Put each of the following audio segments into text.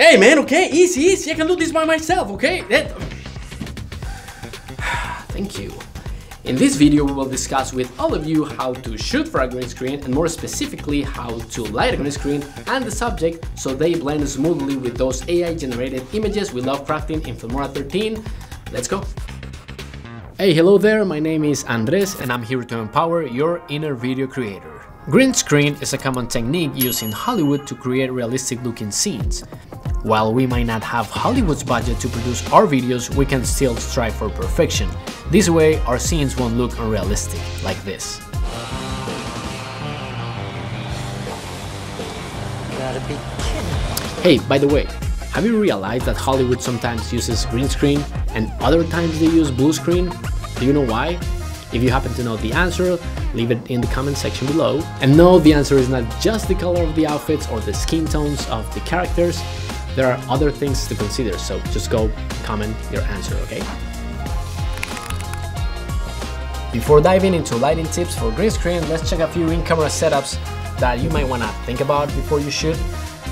Hey man, okay, easy, easy, I can do this by myself, okay? That... Thank you. In this video we will discuss with all of you how to shoot for a green screen and more specifically how to light a green screen and the subject so they blend smoothly with those AI generated images we love crafting in Filmora 13. Let's go! Hey, hello there, my name is Andres and I'm here to empower your inner video creator. Green screen is a common technique used in Hollywood to create realistic looking scenes. While we might not have Hollywood's budget to produce our videos, we can still strive for perfection. This way, our scenes won't look unrealistic, like this. Hey, by the way, have you realized that Hollywood sometimes uses green screen and other times they use blue screen? Do you know why? If you happen to know the answer, leave it in the comment section below. And no, the answer is not just the color of the outfits or the skin tones of the characters, there are other things to consider, so just go comment your answer, okay? Before diving into lighting tips for green screen, let's check a few in-camera setups that you might want to think about before you shoot,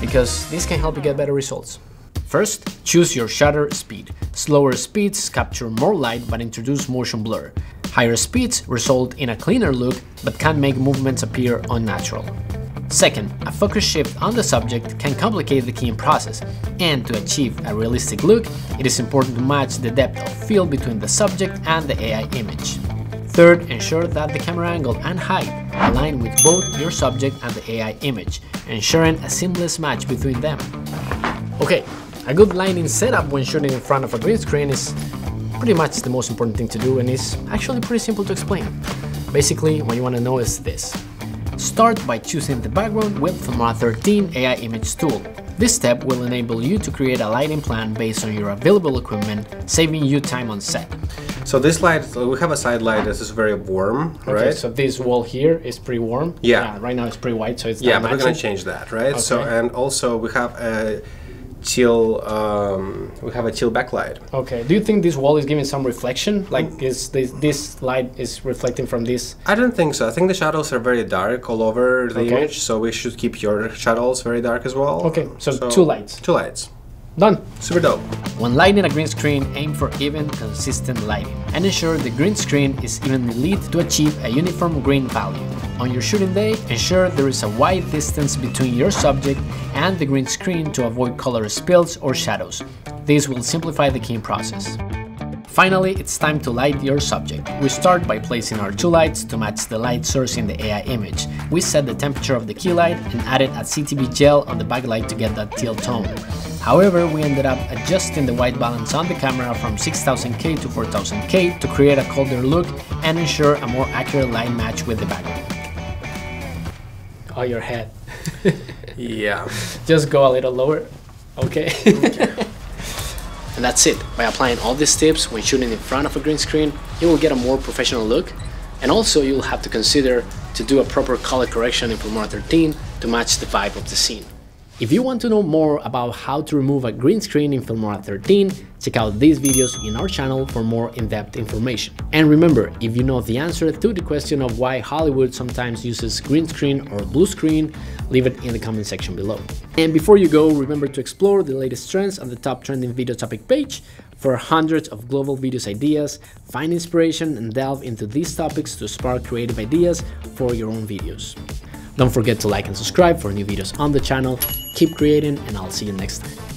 because this can help you get better results. First, choose your shutter speed. Slower speeds capture more light but introduce motion blur. Higher speeds result in a cleaner look but can make movements appear unnatural. Second, a focus shift on the subject can complicate the keying process, and to achieve a realistic look, it is important to match the depth of field between the subject and the AI image. Third, ensure that the camera angle and height align with both your subject and the AI image, ensuring a seamless match between them. Okay, a good lighting setup when shooting in front of a green screen is pretty much the most important thing to do and is actually pretty simple to explain. Basically, what you want to know is this. Start by choosing the background with Filmora 13 AI Image tool. This step will enable you to create a lighting plan based on your available equipment, saving you time on set. So this light, we have a side light that is very warm, okay, right? So this wall here is pretty warm. Yeah. yeah right now it's pretty white, so it's yeah. But we're gonna change that, right? Okay. So and also we have a chill um, we have a chill backlight okay do you think this wall is giving some reflection like is this this light is reflecting from this i don't think so i think the shadows are very dark all over the okay. image so we should keep your shadows very dark as well okay so, so two lights two lights Done. Super dope. When lighting a green screen, aim for even, consistent lighting, and ensure the green screen is evenly lit to achieve a uniform green value. On your shooting day, ensure there is a wide distance between your subject and the green screen to avoid color spills or shadows. This will simplify the keying process. Finally, it's time to light your subject. We start by placing our two lights to match the light source in the AI image. We set the temperature of the key light and added a CTB gel on the backlight to get that teal tone. However, we ended up adjusting the white balance on the camera from 6000K to 4000K to create a colder look and ensure a more accurate light match with the background. Your head. yeah. Just go a little lower. Okay. okay. and that's it. By applying all these tips when shooting in front of a green screen, you will get a more professional look. And also you'll have to consider to do a proper color correction in Filmora 13 to match the vibe of the scene. If you want to know more about how to remove a green screen in Filmora 13, check out these videos in our channel for more in-depth information. And remember, if you know the answer to the question of why Hollywood sometimes uses green screen or blue screen, leave it in the comment section below. And before you go, remember to explore the latest trends on the top trending video topic page for hundreds of global videos ideas, find inspiration and delve into these topics to spark creative ideas for your own videos. Don't forget to like and subscribe for new videos on the channel. Keep creating and I'll see you next time.